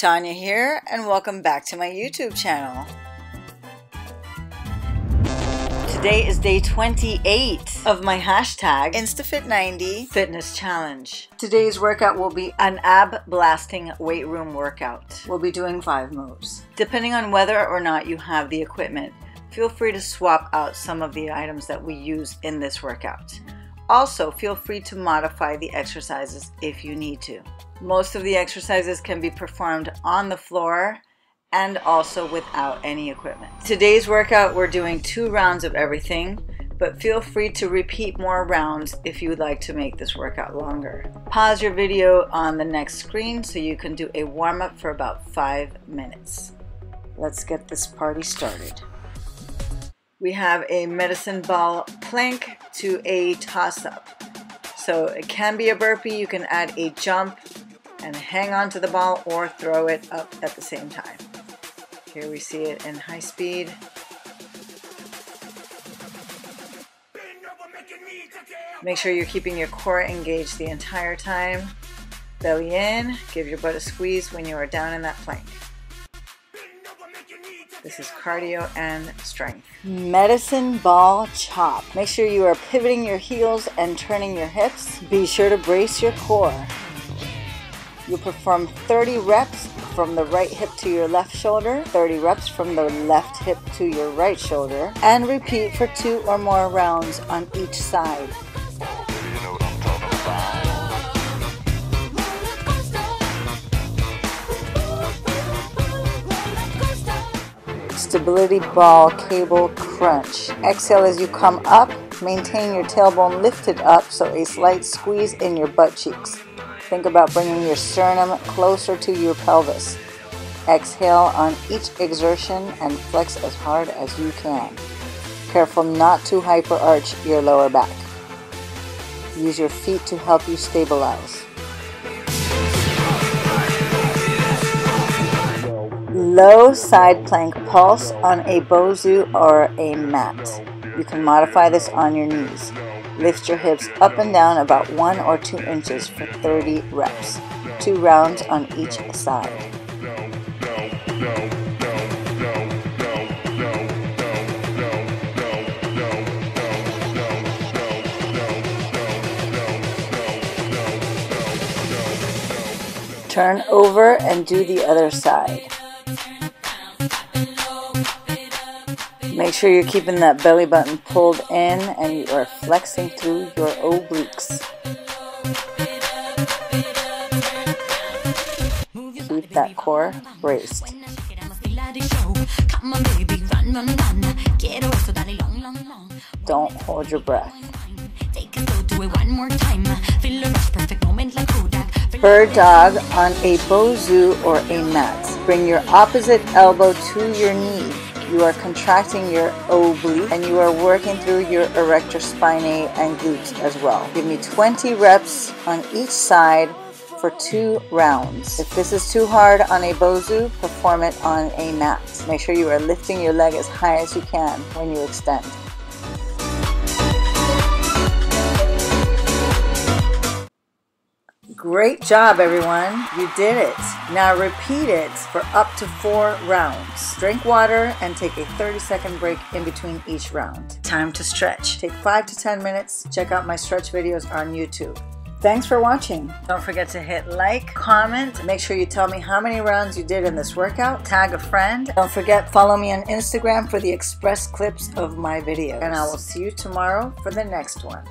Tania here and welcome back to my YouTube channel. Today is day 28 of my hashtag InstaFit90 Fitness Challenge. Today's workout will be an ab blasting weight room workout. We'll be doing five moves. Depending on whether or not you have the equipment, feel free to swap out some of the items that we use in this workout. Also, feel free to modify the exercises if you need to. Most of the exercises can be performed on the floor and also without any equipment. Today's workout, we're doing two rounds of everything, but feel free to repeat more rounds if you would like to make this workout longer. Pause your video on the next screen so you can do a warm up for about five minutes. Let's get this party started. We have a medicine ball plank to a toss up. So it can be a burpee, you can add a jump and hang on to the ball or throw it up at the same time. Here we see it in high speed. Make sure you're keeping your core engaged the entire time. Belly in, give your butt a squeeze when you are down in that plank. This is cardio and strength. Medicine ball chop. Make sure you are pivoting your heels and turning your hips. Be sure to brace your core. You'll perform 30 reps from the right hip to your left shoulder, 30 reps from the left hip to your right shoulder, and repeat for two or more rounds on each side. Stability ball cable crunch. Exhale as you come up. Maintain your tailbone lifted up so a slight squeeze in your butt cheeks. Think about bringing your sternum closer to your pelvis. Exhale on each exertion and flex as hard as you can. Careful not to hyperarch your lower back. Use your feet to help you stabilize. Low side plank pulse on a Bosu or a mat. You can modify this on your knees. Lift your hips up and down about one or two inches for 30 reps. Two rounds on each side. Turn over and do the other side. Make sure you're keeping that belly button pulled in and you are flexing through your obliques. Keep that core braced. Don't hold your breath. Bird dog on a Bosu or a mat. Bring your opposite elbow to your knee you are contracting your oblique and you are working through your erector spinae and glutes as well. Give me 20 reps on each side for two rounds. If this is too hard on a Bosu, perform it on a mat. Make sure you are lifting your leg as high as you can when you extend. Great job, everyone. You did it. Now repeat it for up to four rounds. Drink water and take a 30 second break in between each round. Time to stretch. Take five to 10 minutes. Check out my stretch videos on YouTube. Thanks for watching. Don't forget to hit like, comment, make sure you tell me how many rounds you did in this workout, tag a friend. Don't forget, follow me on Instagram for the express clips of my videos. And I will see you tomorrow for the next one.